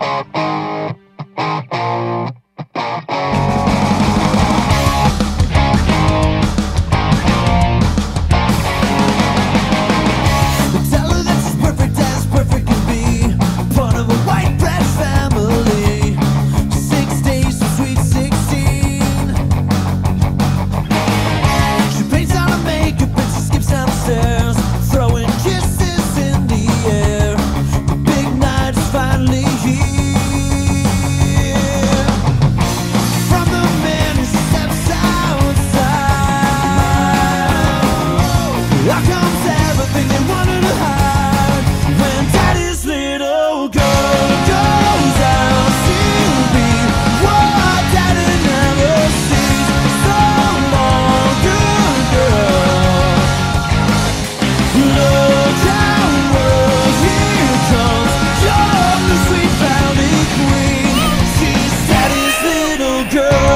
Uh-huh. girl.